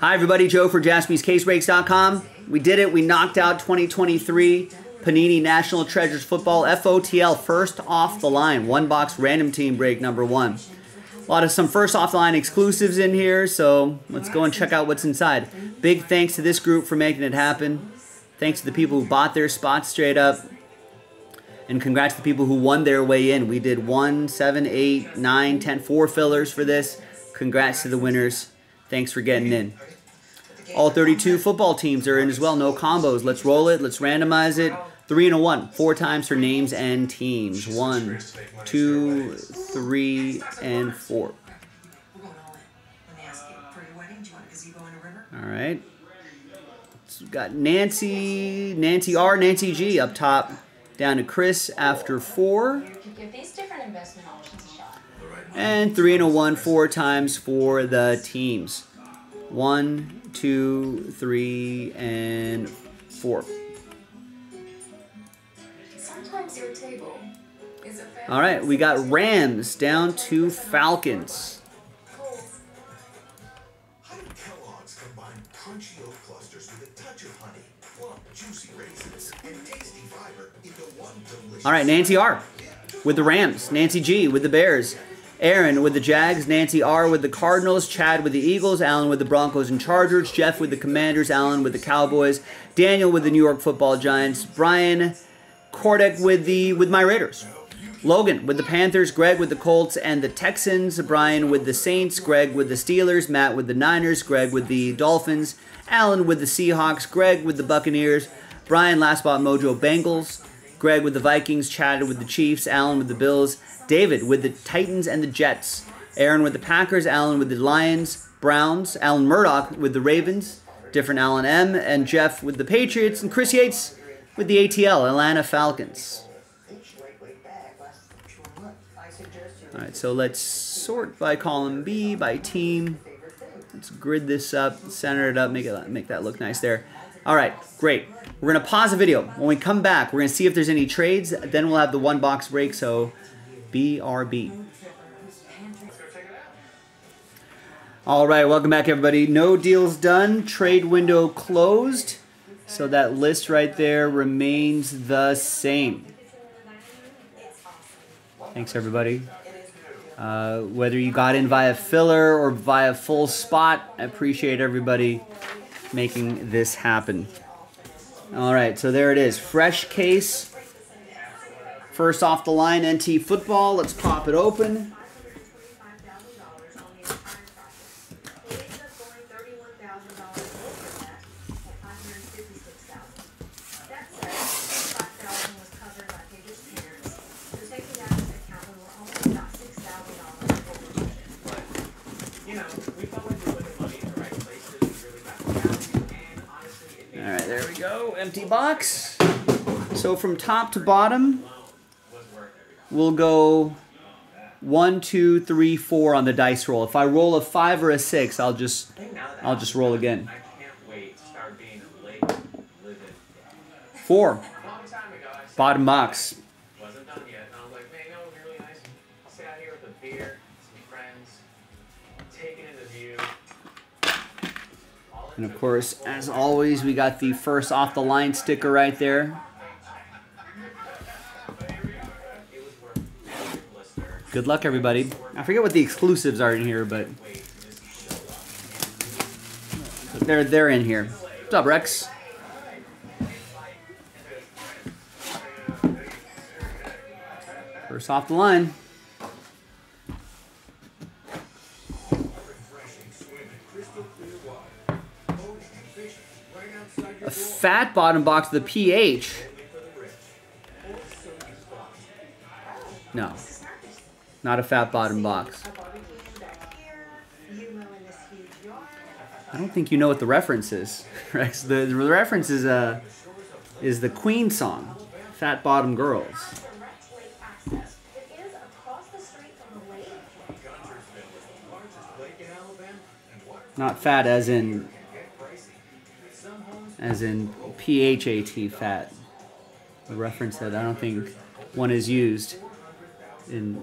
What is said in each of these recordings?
Hi, everybody. Joe for jaspyscasebreaks.com. We did it. We knocked out 2023 Panini National Treasures Football FOTL first off the line. One box random team break number one. A lot of some first off the line exclusives in here, so let's go and check out what's inside. Big thanks to this group for making it happen. Thanks to the people who bought their spots straight up. And congrats to the people who won their way in. We did one, seven, eight, nine, ten, four fillers for this. Congrats to the winners. Thanks for getting in. All 32 football teams are in as well. No combos. Let's roll it. Let's randomize it. Three and a one. Four times for names and teams. One, two, three, and four. All right. So we've got Nancy, Nancy R, Nancy G up top. Down to Chris after four. And three and a one four times for the teams. One, two, three, and four. Sometimes your table is a family. All right, we got Rams down to Falcons. How do Kellogg's combine crunchy oat clusters with a touch of honey, plump, juicy raisins, and tasty fiber into one delicious... All right, Nancy R with the Rams, Nancy G with the Bears, Aaron with the Jags, Nancy R with the Cardinals, Chad with the Eagles, Alan with the Broncos and Chargers, Jeff with the Commanders, Alan with the Cowboys, Daniel with the New York Football Giants, Brian Kordek with the with my Raiders. Logan with the Panthers, Greg with the Colts and the Texans, Brian with the Saints, Greg with the Steelers, Matt with the Niners, Greg with the Dolphins, Alan with the Seahawks, Greg with the Buccaneers, Brian last spot Mojo Bengals, Greg with the Vikings, Chad with the Chiefs, Alan with the Bills, David with the Titans and the Jets, Aaron with the Packers, Alan with the Lions, Browns, Alan Murdoch with the Ravens, different Alan M, and Jeff with the Patriots, and Chris Yates with the ATL, Atlanta Falcons. All right, so let's sort by column B, by team. Let's grid this up, center it up, make it make that look nice there. All right, great. We're gonna pause the video. When we come back, we're gonna see if there's any trades. Then we'll have the one box break. So, BRB. All right, welcome back, everybody. No deals done. Trade window closed. So that list right there remains the same. Thanks, everybody. Uh, whether you got in via filler or via full spot, I appreciate everybody making this happen. All right, so there it is. Fresh case. First off the line, NT Football. Let's pop it open. All right, there we go. Empty box. So from top to bottom, we'll go one, two, three, four on the dice roll. If I roll a five or a six, I'll just I think now that I'll just roll again. I can't wait to start being a late living. four. Long time ago, I Bottom box. wasn't done yet, and I was like, man, you know, what would be really nice. I'll sit out here with a beer, some friends, taking in the view. And of course, as always, we got the first off the line sticker right there. Good luck, everybody. I forget what the exclusives are in here, but they're they're in here. What's up, Rex? First off the line. A fat bottom box the PH. Not a fat bottom box. I don't think you know what the reference is, Rex. The, the reference is uh, is the Queen song, "Fat Bottom Girls." Not fat as in as in P H A T fat. A reference that I don't think one is used in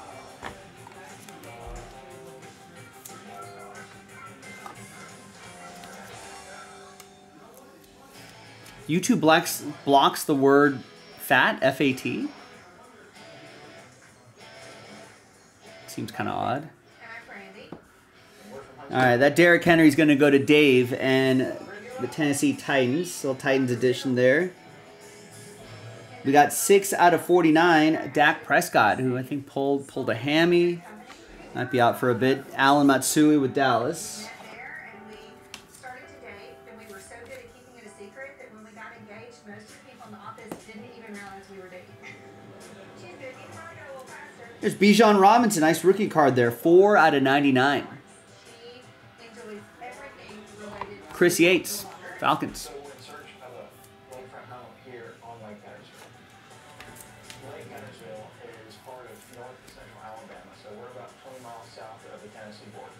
YouTube blocks, blocks the word fat, F A T. Seems kind of odd. All right, that Derrick Henry's going to go to Dave and the Tennessee Titans. Little Titans edition there. We got six out of forty-nine. Dak Prescott, who I think pulled pulled a hammy, might be out for a bit. Alan Matsui with Dallas. There's Bijan Robinson, nice rookie card there. Four out of ninety-nine. She enjoys everything related to Chris Yates, Falcons. So we're in search of a lakefront home here on Lake Guntersville. Lake Guntersville is part of north central Alabama, so we're about 20 miles south of the Tennessee border.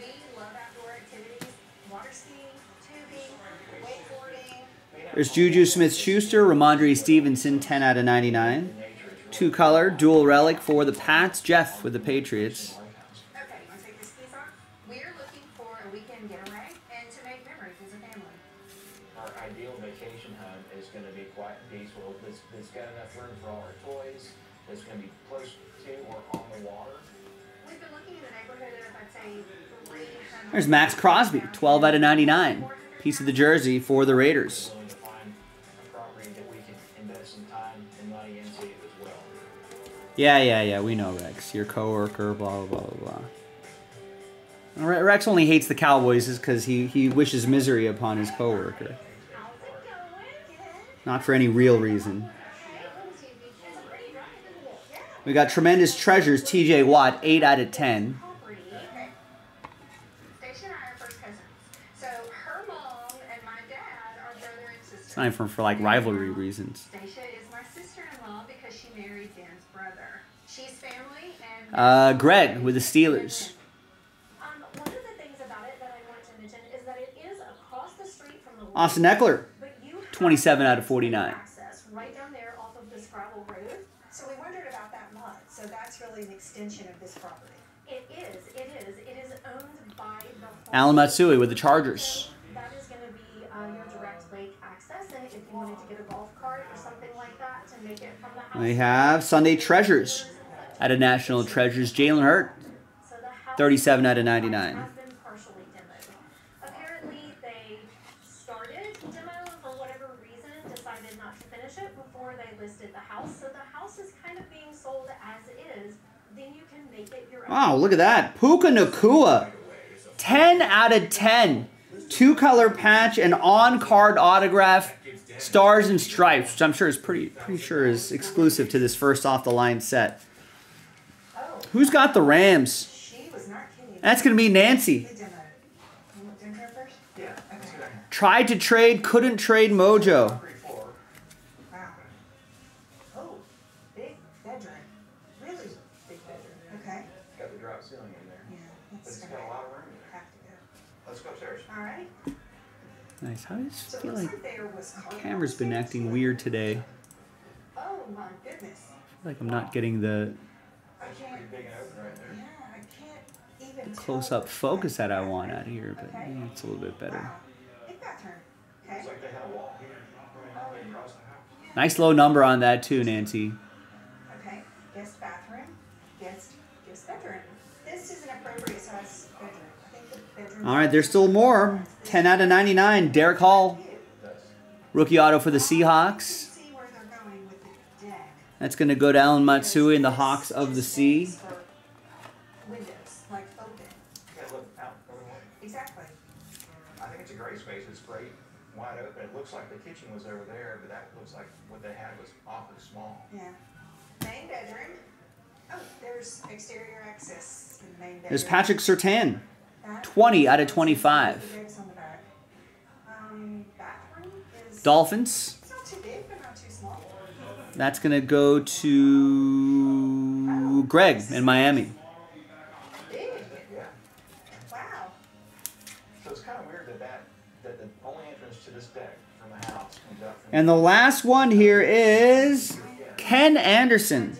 We love outdoor activities, water skiing, tubing, wakeboarding. There's Juju Smith-Schuster, Rhamondre Stevenson, ten out of ninety-nine. Two color, dual relic for the Pats. Jeff with the Patriots. Okay, you take the skis off? We're looking for a weekend getaway and to make memories as a family. Our ideal vacation home is going to be quiet and peaceful. That's, that's got enough room for all our toys. That's going to be close to or on the water. We've been looking at a neighborhood of, I'd say, 300. There's Maxx Crosby, 12 out of 99. Piece of the jersey for the Raiders. Yeah, yeah, yeah. We know Rex. Your coworker. Blah blah blah blah. Rex only hates the Cowboys is because he he wishes misery upon his coworker, not for any real reason. We got tremendous treasures. T.J. Watt, 8 out of 10. Property. Okay. Stacia and I are first cousins. So her mom and my dad are brother. It's not for, for like rivalry reasons. Stacia is my sister-in-law because she married Dan's brother. She's family and. Uh, Greg with the Steelers. Um, one of the things about it that I want to mention is that it is across the street from the Austin Ekeler, but you have 27 out of 49. access right down there off of this gravel road. So we wondered about that mud. So that's really an extension of this property. It is, it is, it is owned by the. Alan Matsui with the Chargers. That is going to be uh, your direct lake access, and if you wanted to get a golf cart or something like that to make it from the house. We have Sunday Treasures out of National Treasures. Jalen Hurt, So the house 37 out of 99. Has been partially demoed. Apparently, they started demo for whatever reason, decided not to finish it before they listed the house. So the house is kind of being sold as is. Then you can make it your own. Wow, look at that. Puka Nacua. 10 out of 10. Two color patch and on card autograph. Stars and stripes, which I'm sure is pretty pretty sure is exclusive to this first off the line set. Oh, Who's got the Rams? she was not kidding. That's gonna be Nancy. The demo. You want demo first? Yeah, that's good. Tried to trade, couldn't trade Mojo. Concrete floor. Wow. Oh, big bedroom. Really big bedroom. Okay. Got the drop ceiling in there. Yeah, But that's it's gonna got a lot of room in there. have to go. Let's go upstairs. All right. Nice. I just So it feel like like there was carpet camera's been acting weird today. Oh my goodness. feel like I'm not getting the That's pretty big and open right there. Yeah, I can't even tell close up focus that I want out of here, but Okay. yeah, it's a little bit better. Wow. Big bathroom. Okay. Looks like they had a wall here. All the way across the house. Nice low number on that too, Nancy. Okay. Guest bathroom. Guest guest bedroom. This is an appropriate size bedroom. I think the bedroom. All right, there's still more. 10 out of 99. Derick Hall, rookie auto for the Seahawks. See where they're going with the deck. That's going to go to Alan Matsui and the Hawks of the Sea. For Windows, like open. Yeah, look out. over there. Exactly. I think it's a great space. It's great, wide open. It looks like the kitchen was over there, but that looks like what they had was awfully small. Yeah. Main bedroom. Oh, there's exterior access in the main bedroom. There's Patrick Surtain, 20 out of 25. The bed's on the back. Um, bathroom is. Dolphins. That's going to go to Greg in Miami. And the last one here is Ken Anderson.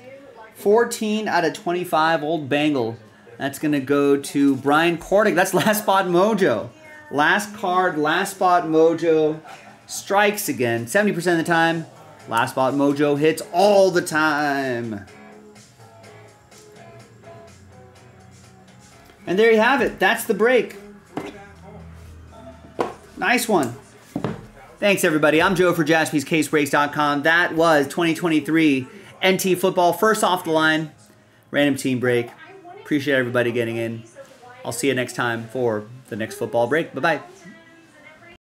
14 out of 25, old Bengal. That's going to go to Brian Kordick. That's last spot mojo. Last card, last spot mojo. Strikes again. 70% of the time. Last spot mojo hits all the time. And there you have it. That's the break. Nice one. Thanks, everybody. I'm Joe for jaspyscasebreaks.com. That was 2023 NT football. First off the line, random team break. Appreciate everybody getting in. I'll see you next time for the next football break. Bye bye.